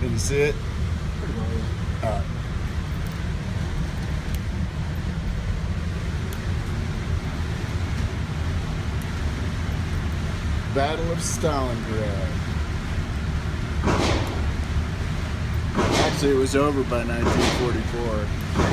Can you see it? Pretty well, yeah. All right. Battle of Stalingrad. Actually, it was over by 1944.